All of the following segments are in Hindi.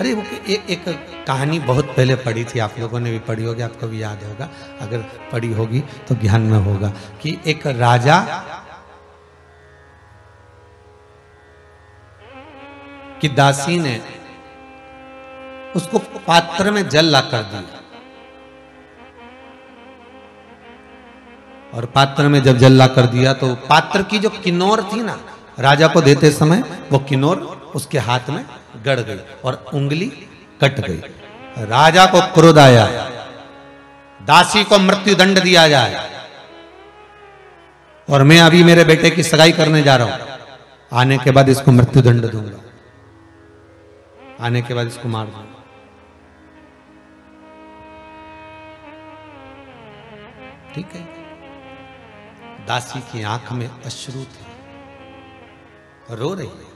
अरे, वो एक एक कहानी बहुत पहले पढ़ी थी, आप लोगों ने भी पढ़ी होगी, आपको भी याद होगा। अगर पढ़ी होगी तो ज्ञान में होगा कि एक राजा की दासी ने उसको पात्र में जल ला कर दिया। और पात्र में जब जल ला कर दिया तो पात्र की जो किन्नौर थी ना, राजा को देते समय, वो किन्नौर उसके हाथ में गड़ गई और उंगली कट गई। राजा को क्रोध आया। दासी को मृत्यु दंड दिया जाए। और मैं अभी मेरे बेटे की सगाई करने जा रहा हूँ। आने के बाद इसको मृत्यु दंड दूँगा। आने के बाद इसको मार दूँगा। ठीक है? दासी की आँख में अश्रु थे। रो रही है।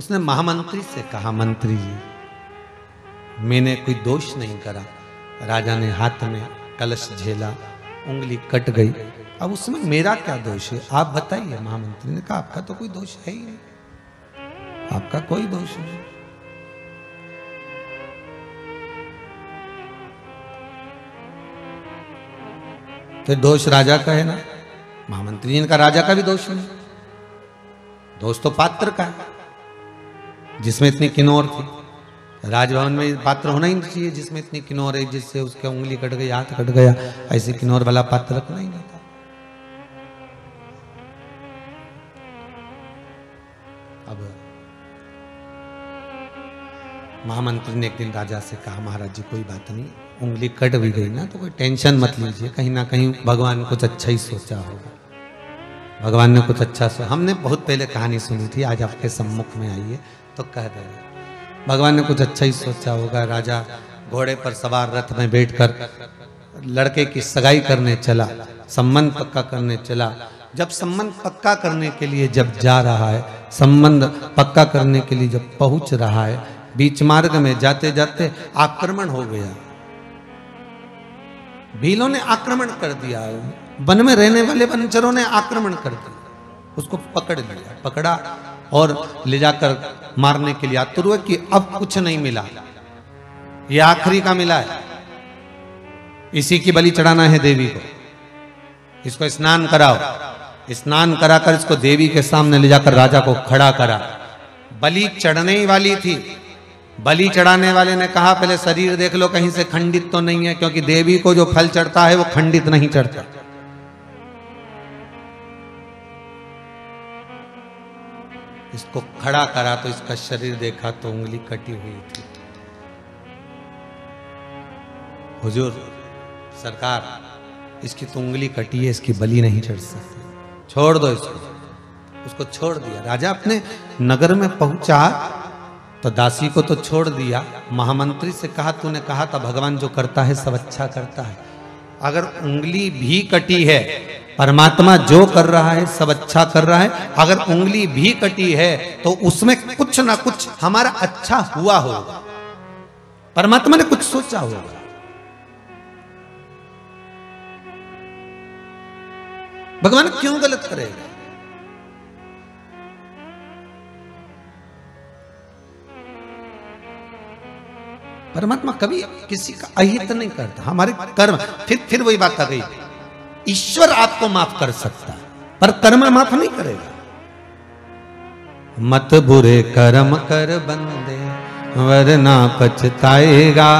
उसने महामंत्री से कहा, मंत्री जी, मैंने कोई दोष नहीं करा। राजा ने हाथ में कलश झेला, उंगली कट गई। अब उसमें मेरा क्या दोष है? आप बताइए, महामंत्री ने कहा, आपका तो कोई दोष है ही नहीं। आपका कोई दोष नहीं। फिर दोष राजा का है ना? महामंत्री जी का राजा का भी दोष नहीं। दोष तो पात्र का है। जिसमें इतनी किन्नौर थी। राजभवन में पात्र होना ही नहीं चाहिए, जिसमें इतनी किन्नौर है, जिससे उसके उंगली कट गई, हाथ कट गया, ऐसे किन्नौर वाला पात्र रखना ही नहीं था। अब महामंत्री ने एक दिन राजा से कहा, महाराज जी, कोई बात नहीं, उंगली कट भी गई ना तो कोई टेंशन मत लीजिए, कहीं ना कहीं भगवान कुछ अच्छा ही सोचा होगा। भगवान ने कुछ अच्छा सोचा हमने बहुत पहले कहानी सुनी थी, आज आपके सम्मुख में आई है तो कह दे। भगवान ने कुछ अच्छा ही सोचा होगा, राजा घोड़े पर सवार रथ में बैठकर लड़के की सगाई करने चला, संबंध पक्का करने चला। जब संबंध पक्का करने के लिए जब जा रहा है, संबंध पक्का करने के लिए जब पहुँच रहा है, बीच मार्ग में जाते जाते आक्रमण हो गया। भीलों ने आक्रमण कर दिया। वन में रहने वाले वनचरों ने आक्रमण कर दिया। उसको पकड़ लिया, पकड़ा और ले जाकर मारने के लिए आतुर कि अब कुछ नहीं मिला। ये आखिरी का मिला है। इसी की बलि चढ़ाना है देवी को। इसको स्नान कराओ। स्नान कराकर इसको देवी के सामने ले जाकर राजा को खड़ा करा। बलि चढ़ने ही वाली थी। बलि चढ़ाने वाले ने कहा, पहले शरीर देख लो, कहीं से खंडित तो नहीं है, क्योंकि देवी को जो फल चढ़ता है, वो खंडित नहीं चढ़ता। इसको खड़ा करा तो इसका शरीर देखा तो उंगली कटी हुई थी। हुजूर, सरकार, इसकी तो उंगली कटी है, इसकी बलि नहीं चढ़ सकती। छोड़ दो इसको। उसको छोड़ दिया। राजा अपने नगर में पहुँचा तो दासी को तो छोड़ दिया। महामंत्री से कहा, तूने कहा था, भगवान जो करता है, सब अच्छा करता है। अगर उंगली भी कटी है परमात्मा जो कर रहा है, सब अच्छा कर रहा है। अगर उंगली भी कटी है तो उसमें कुछ ना कुछ हमारा अच्छा हुआ होगा। परमात्मा ने कुछ सोचा होगा। भगवान क्यों गलत करेगा परमात्मा कभी किसी का अहित नहीं करता। हमारे कर्म, फिर फिर वही बात आ गई। ईश्वर आपको माफ़ कर सकता है, पर कर्म माफ़ नहीं करेगा। मत बुरे कर्म कर बंदे, वरना पछताएगा।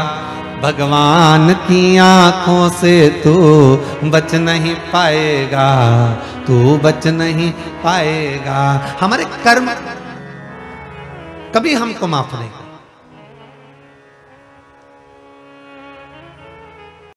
भगवान की आँखों से तू बच नहीं पाएगा, तू बच नहीं पाएगा। हमारे कर्म, कभी हमको माफ़ नहीं